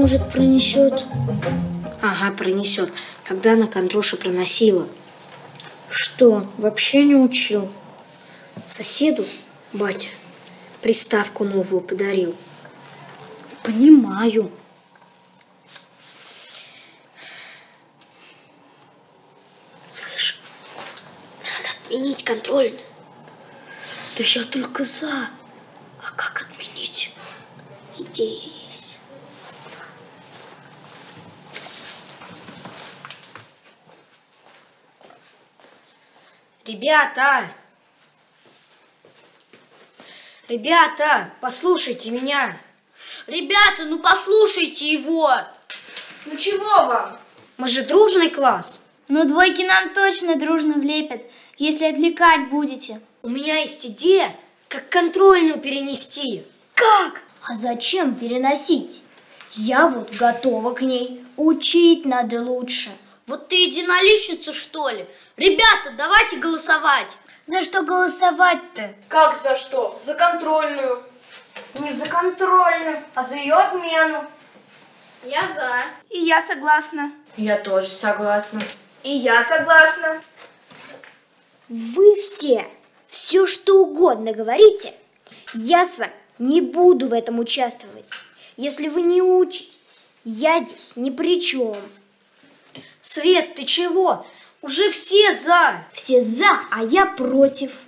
может, пронесет? Ага, пронесет. Когда она Контруша проносила? Что, вообще не учил? Соседу, батя, приставку новую подарил. Понимаю. Слышь, надо отменить контрольную. Да я только за. А как отменить? Идея есть. Ребята! Ребята, послушайте меня. Ребята, ну послушайте его. Ну чего вам? Мы же дружный класс. Но двойки нам точно дружно влепят, если отвлекать будете. У меня есть идея, как контрольную перенести. Как? А зачем переносить? Я вот готова к ней. Учить надо лучше. Вот ты единоличница, что ли? Ребята, давайте голосовать. За что голосовать-то? Как за что? За контрольную. Не за контрольную, а за ее отмену. Я за. И я согласна. Я тоже согласна. И я согласна. Вы все все что угодно говорите. Я с вами не буду в этом участвовать. Если вы не учитесь, я здесь ни при чем. Свет, ты чего? Уже все за. Все за, а я против.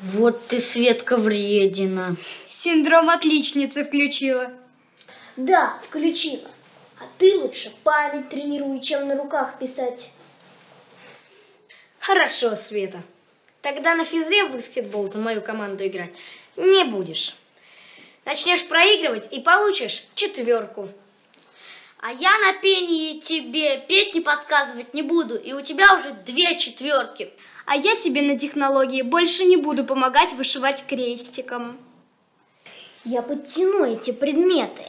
Вот ты, Светка, вредина. Синдром отличницы включила. Да, включила. А ты лучше память тренируй, чем на руках писать. Хорошо, Света. Тогда на физре в баскетбол за мою команду играть не будешь. Начнешь проигрывать и получишь четверку. А я на пении тебе песни подсказывать не буду, и у тебя уже две четверки. А я тебе на технологии больше не буду помогать вышивать крестиком. Я подтяну эти предметы.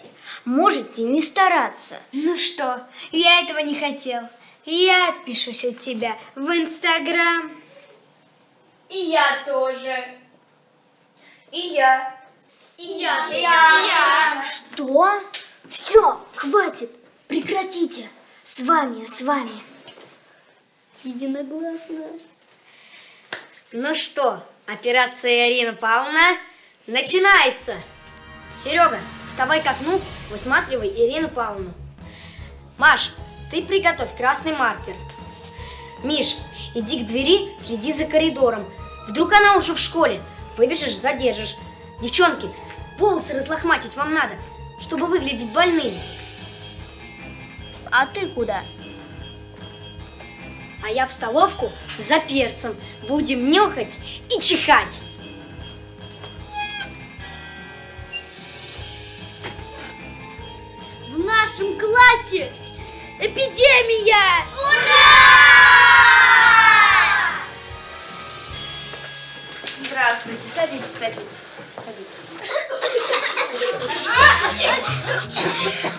Можете не стараться. Ну что, я этого не хотел. Я отпишусь от тебя в Инстаграм. И я тоже. И я. И я. И я. Что? Все, хватит. Прекратите. С вами, с вами. Единогласно. Ну что, операция Ирина Павловна начинается. Серега, вставай к окну, высматривай Ирину Павловну. Маш, ты приготовь красный маркер. Миш, иди к двери, следи за коридором. Вдруг она уже в школе. Выбежишь, задержишь. Девчонки, волосы разлохматить вам надо, чтобы выглядеть больными. А ты куда? А я в столовку за перцем. Будем нюхать и чихать. В нашем классе эпидемия! Здравствуйте, садитесь, садитесь, садитесь.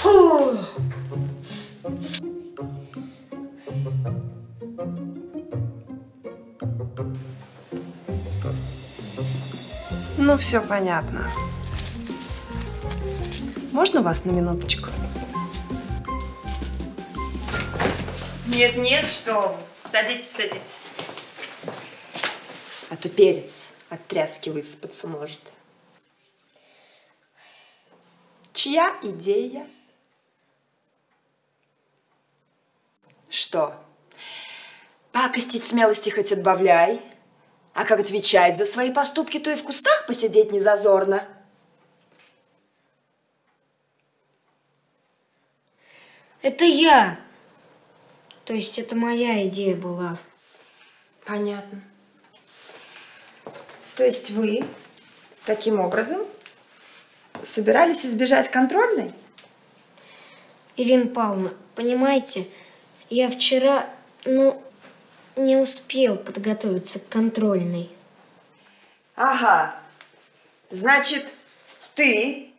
Фу. Ну, все понятно. Можно вас на минуточку? Нет, нет, что. Садитесь, садитесь. А то перец от тряски высыпаться может. Чья идея? Что? Пакостить смелости хоть отбавляй. А как отвечать за свои поступки, то и в кустах посидеть не зазорно. Это я. То есть это моя идея была. Понятно. То есть вы Таким образом, собирались избежать контрольной? Ирина Павловна, понимаете, я вчера, ну, не успел подготовиться к контрольной. Ага. Значит, ты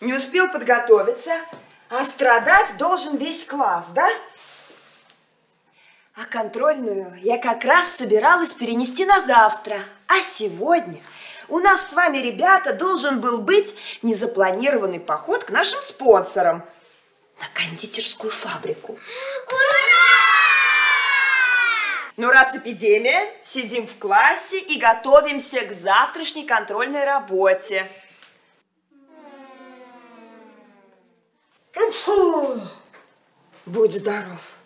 не успел подготовиться, а страдать должен весь класс, да? А контрольную я как раз собиралась перенести на завтра. А сегодня у нас с вами, ребята, должен был быть незапланированный поход к нашим спонсорам на кондитерскую фабрику. Ура! Ну, раз эпидемия, сидим в классе и готовимся к завтрашней контрольной работе. Фу. Будь здоров.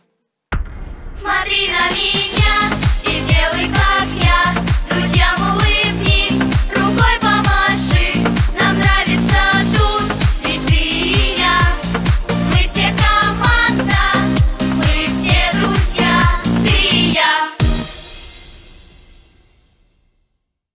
Смотри на меня и делай как я Друзьям улыбайся